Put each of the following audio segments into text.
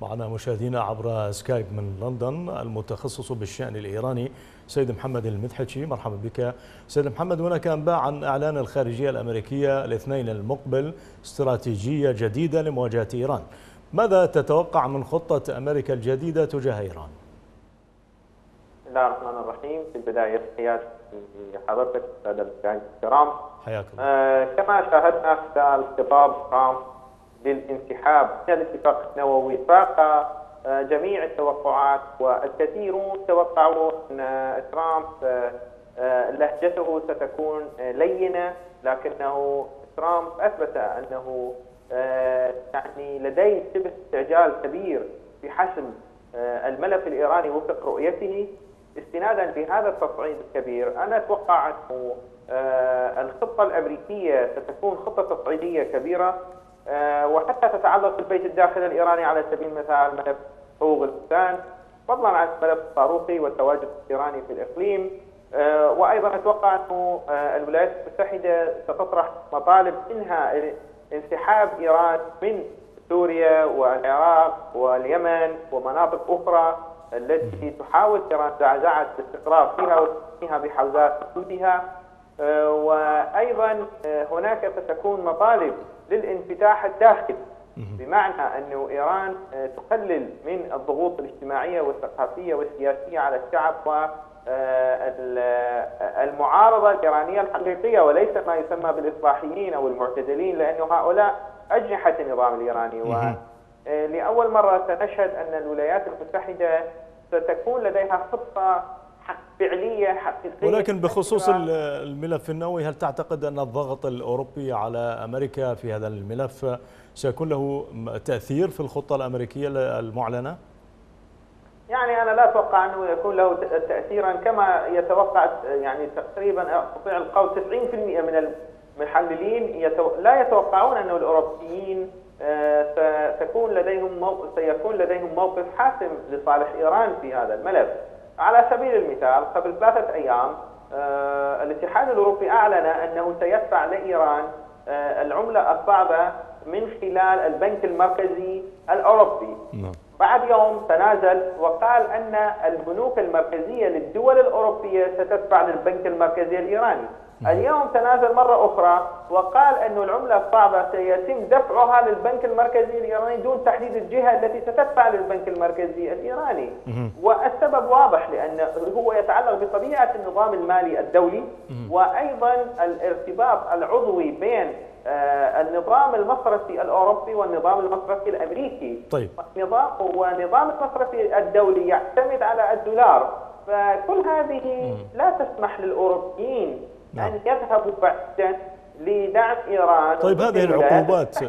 معنا مشاهدينا عبر سكايب من لندن المتخصص بالشأن الإيراني سيد محمد المدحجي مرحبا بك. سيد محمد هناك أنباء عن إعلان الخارجية الأمريكية الاثنين المقبل استراتيجية جديدة لمواجهة إيران. ماذا تتوقع من خطة أمريكا الجديدة تجاه إيران؟ بسم الله الرحمن الرحيم. في البداية تحياتي لحضرتك السادة الكرام. حياك الله. آه كما شاهدنا خلال خطاب ترامب للانسحاب. من الاتفاق النووي فاق آه جميع التوقعات والكثيرون توقعوا أن ترامب آه لهجته ستكون لينة لكنه ترامب أثبت أنه يعني لديه شبه استعجال كبير في حسم الملف الإيراني وفق رؤيته. استنادا بهذا التصعيد الكبير أنا أتوقع أنه الخطة الأمريكية ستكون خطة تصعيدية كبيرة. وحتى تتعلق بالبيت الداخلي الإيراني على سبيل المثال ملف حقوق الانسان فضلا عن الملف الصاروخي والتواجد الإيراني في الإقليم. وأيضا أتوقع أنه الولايات المتحدة ستطرح مطالب انهاء انسحاب إيران من سوريا والعراق واليمن ومناطق أخرى التي تحاول إيران زعزعه الاستقرار فيها وتسميها بحوزات حدودها. وأيضا هناك ستكون مطالب للانفتاح الداخلي. بمعنى انه إيران تقلل من الضغوط الاجتماعية والثقافية والسياسية على الشعب والمعارضه الإيرانية الحقيقية وليس ما يسمى بالإصلاحيين أو المعتدلين لأنه هؤلاء أجنحة النظام الإيراني. ولاول مرة سنشهد أن الولايات المتحدة ستكون لديها خطة فعلية حقيقيه ولكن بخصوص الملف النووي هل تعتقد أن الضغط الأوروبي على أمريكا في هذا الملف سيكون له تأثير في الخطة الأمريكية المعلنة؟ يعني أنا لا أتوقع أنه يكون له تاثيرا كما يتوقع يعني تقريبا استطيع القول 90% من المحللين لا يتوقعون أنه الأوروبيين ستكون لديهم موقف سيكون لديهم موقف حاسم لصالح إيران في هذا الملف. على سبيل المثال قبل ثلاثة أيام آه الاتحاد الأوروبي أعلن أنه سيدفع لإيران آه العملة الصعبة من خلال البنك المركزي الأوروبي. نعم. بعد يوم تنازل وقال أن البنوك المركزية للدول الأوروبية ستدفع للبنك المركزي الإيراني. اليوم تنازل مرة أخرى وقال أن العملة الصعبة سيتم دفعها للبنك المركزي الإيراني دون تحديد الجهة التي ستدفع للبنك المركزي الإيراني. والسبب واضح لأن هو يتعلق بطبيعة النظام المالي الدولي وأيضا الارتباط العضوي بين النظام المصرفي الأوروبي والنظام المصرفي الأمريكي طيب. نظام والنظام المصرفي الدولي يعتمد على الدولار فكل هذه لا تسمح للأوروبيين نعم. أن يذهبوا بعيدا لدعم إيران طيب هذه العقوبات.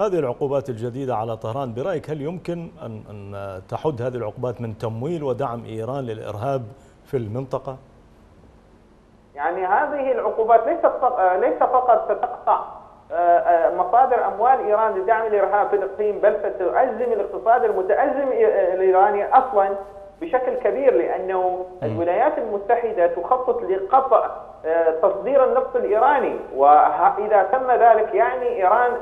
هذه العقوبات الجديدة على طهران برأيك هل يمكن أن أن تحد هذه العقوبات من تمويل ودعم إيران للإرهاب في المنطقة؟ يعني هذه العقوبات ليست ليس فقط ستقطع مصادر أموال إيران لدعم الإرهاب في الاقليم بل ستعزم الاقتصاد المتأزم الإيراني أصلا بشكل كبير لأنه الولايات المتحدة تخطط لقطع تصدير النفط الإيراني واذا تم ذلك يعني إيران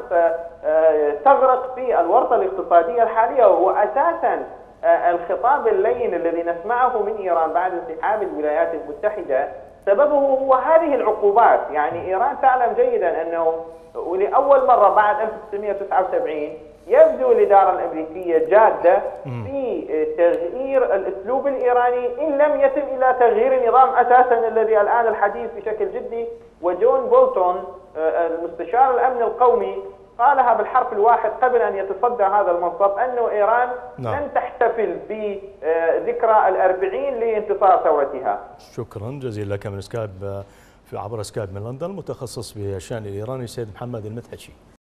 تغرق في الورطة الاقتصادية الحالية واساسا الخطاب اللين الذي نسمعه من إيران بعد انسحاب الولايات المتحدة سببه هو هذه العقوبات. يعني إيران تعلم جيدا أنه ولاول مرة بعد 1979 يبدو الإدارة الأمريكية جادة في تغيير الأسلوب الإيراني إن لم يتم إلى تغيير النظام أساسا الذي الآن الحديث بشكل جدي وجون بولتون المستشار الأمن القومي قالها بالحرف الواحد قبل أن يتصدى هذا المنصب أنه إيران نعم. لن تحتفل بذكرى الأربعين لانتصار ثورتها. شكرا. جزيلا لك من سكايب في عبر سكايب من لندن متخصص بالشأن الإيراني سيد محمد المدحجي